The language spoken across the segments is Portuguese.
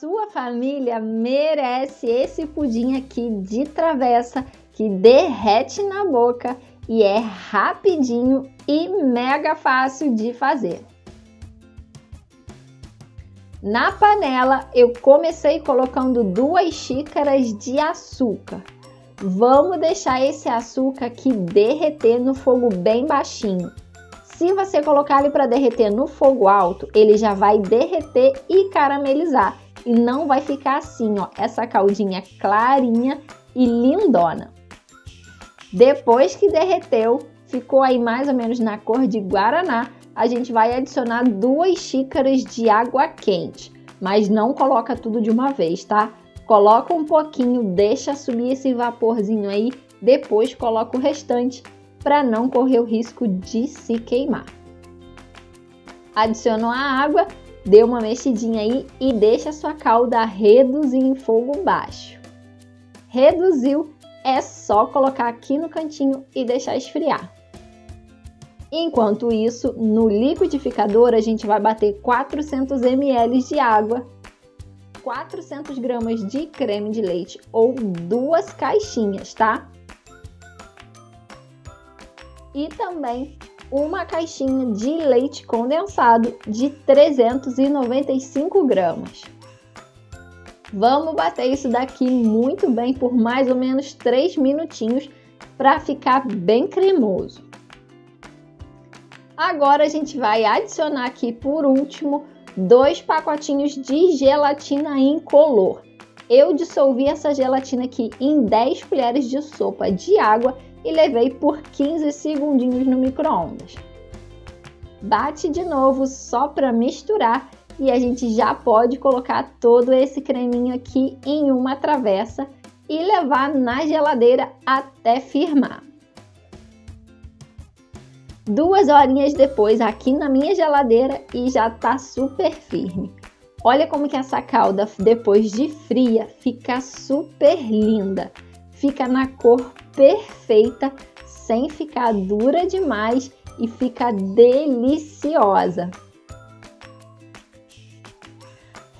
sua família merece esse pudim aqui de travessa que derrete na boca e é rapidinho e mega fácil de fazer. Na panela eu comecei colocando duas xícaras de açúcar. Vamos deixar esse açúcar aqui derreter no fogo bem baixinho. Se você colocar ele para derreter no fogo alto, ele já vai derreter e caramelizar e não vai ficar assim, ó, essa caldinha clarinha e lindona. Depois que derreteu, ficou aí mais ou menos na cor de guaraná, a gente vai adicionar duas xícaras de água quente, mas não coloca tudo de uma vez, tá? Coloca um pouquinho, deixa subir esse vaporzinho aí, depois coloca o restante para não correr o risco de se queimar. Adicionou a água, dê uma mexidinha aí e deixa a sua calda reduzir em fogo baixo. Reduziu, é só colocar aqui no cantinho e deixar esfriar. Enquanto isso, no liquidificador a gente vai bater 400 ml de água, 400 gramas de creme de leite ou duas caixinhas, tá? e também uma caixinha de leite condensado de 395 gramas. Vamos bater isso daqui muito bem por mais ou menos 3 minutinhos para ficar bem cremoso. Agora a gente vai adicionar aqui por último dois pacotinhos de gelatina incolor. Eu dissolvi essa gelatina aqui em 10 colheres de sopa de água e levei por 15 segundinhos no micro-ondas. Bate de novo só para misturar e a gente já pode colocar todo esse creminho aqui em uma travessa e levar na geladeira até firmar. Duas horinhas depois aqui na minha geladeira e já tá super firme. Olha como que essa calda depois de fria fica super linda fica na cor perfeita, sem ficar dura demais e fica deliciosa.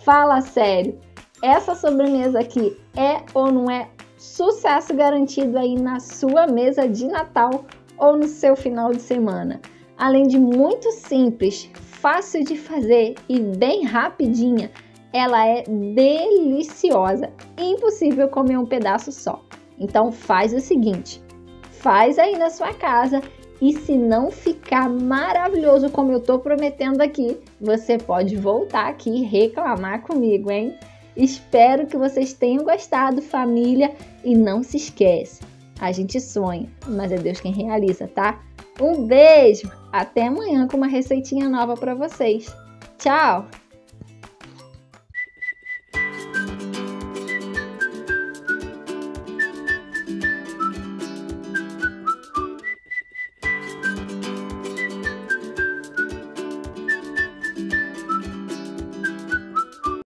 Fala sério, essa sobremesa aqui é ou não é sucesso garantido aí na sua mesa de Natal ou no seu final de semana? Além de muito simples, fácil de fazer e bem rapidinha, ela é deliciosa. Impossível comer um pedaço só. Então faz o seguinte, faz aí na sua casa e se não ficar maravilhoso como eu tô prometendo aqui, você pode voltar aqui e reclamar comigo, hein? Espero que vocês tenham gostado, família, e não se esquece, a gente sonha, mas é Deus quem realiza, tá? Um beijo, até amanhã com uma receitinha nova para vocês. Tchau.